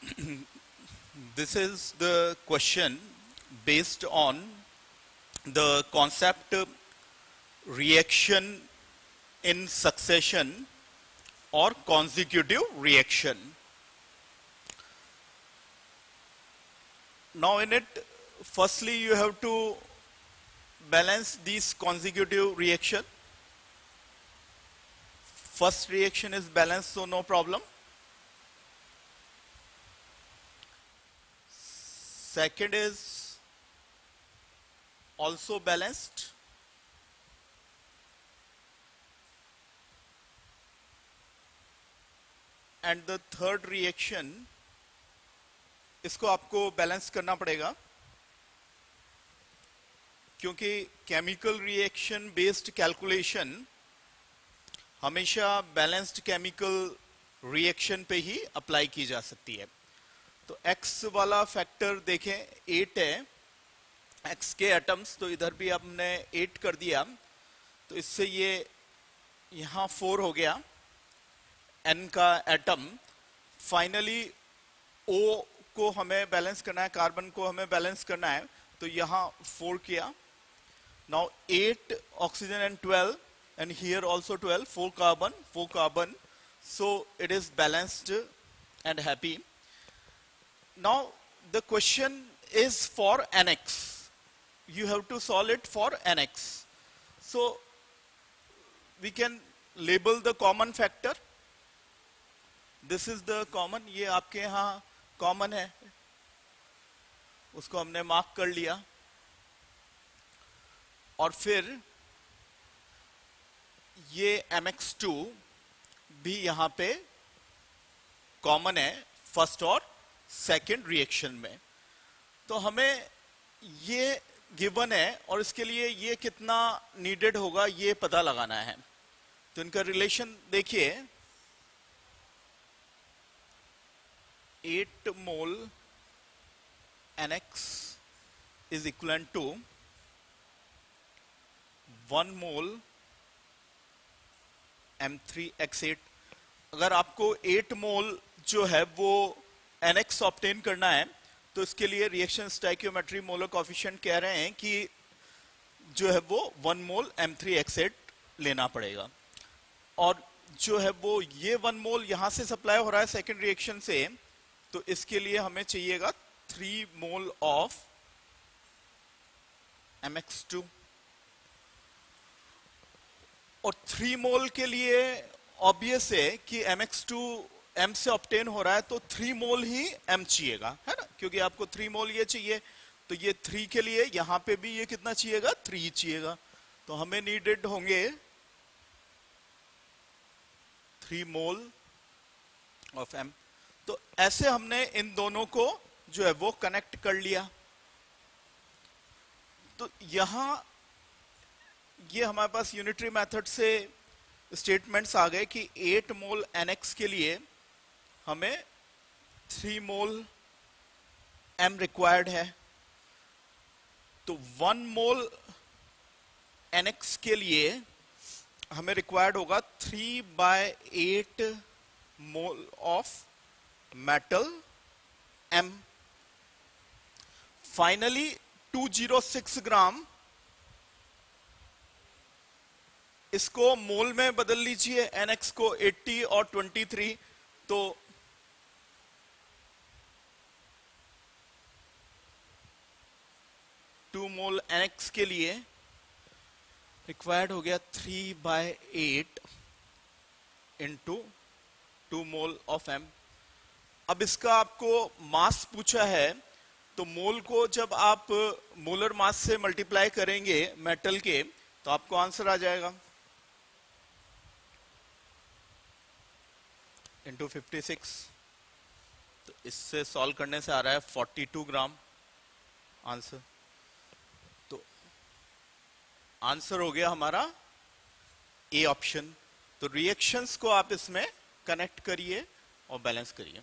this is the question based on the concept reaction in succession or consecutive reaction. Now in it, firstly you have to balance these consecutive reaction. First reaction is balanced, so no problem. Second is also balanced. And the third reaction इसको आपको balance करना पड़ेगा, क्योंकि chemical reaction based calculation हमेशा balanced chemical reaction पे ही apply की जा सकती है तो x वाला फैक्टर देखें 8 है, x के एटम्स तो इधर भी हमने 8 कर दिया। तो इससे ये, यहाँ 4 हो गया, n का एटम फाइनली O को हमें बैलेंस करना है कार्बन को हमें बैलेंस करना है तो यहाँ 4 किया। Now 8 oxygen and 12 and here also 12 4 carbon 4 carbon, so it is balanced and happy now the question is for nx you have to solve it for nx so we can label the common factor this is the common ये आपके यहाँ common है उसको हमने mark कर लिया और फिर ये MX2 भी यहाँ पे कॉमन है फ़र्स्ट और सेकंड रिएक्शन में तो हमें ये गिवन है और इसके लिए ये कितना नीडेड होगा, ये पता लगाना है। तो इनका रिलेशन देखिए eight mole NX is equivalent to 1 mole M3X8 अगर आपको एट मोल जो है वो NX ऑप्टेन करना है तो इसके लिए रिएक्शन स्टाइक्योमेट्री मोलर कॉफिशिएंट कह रहे हैं कि जो है वो वन मोल M3X8 लेना पड़ेगा। और जो है वो ये वन मोल यहाँ से सप्लाई हो रहा है सेकेंड रिएक्शन से तो इसके लिए हमें चाहिएगा three mole of M two और थ्री मोल के लिए ऑब्वियस है कि MX2 M से ऑप्टेन हो रहा है तो थ्री मोल ही एम चाहिएगा, है ना? क्योंकि आपको थ्री मोल ये चाहिए तो ये थ्री के लिए यहाँ पे भी ये कितना चाहिएगा? थ्री चाहिएगा। तो हमें नीडेड होंगे थ्री मोल ऑफ़ M तो ऐसे हमने इन दोनों को जो है वो कनेक्ट कर लिया। तो यहाँ ये हमारे पास यूनिटरी मेथड से स्टेटमेंट्स आ गए कि 8 मोल एनएक्स के लिए हमें थ्री मोल एम रिक्वायर्ड है। तो वन मोल एनएक्स के लिए हमें रिक्वायर्ड होगा three by eight mole of metal M finally 206 gram इसको मोल में बदल लीजिए एनएक्स को 80 और 23 तो टू मोल एनएक्स के लिए रिक्वायर्ड हो गया three by eight into two mole of M अब इसका आपको मास पूछा है तो मोल को जब आप मोलर मास से मल्टीप्लाई करेंगे मेटल के तो आपको आंसर आ जाएगा। इंटू फिफ्टी सिक्स तो इससे सॉल्व करने से आ रहा है forty two gram answer answer हो गया हमारा ए ऑप्शन। तो रिएक्शंस को आप इसमें कनेक्ट करिए और बैलेंस करिए।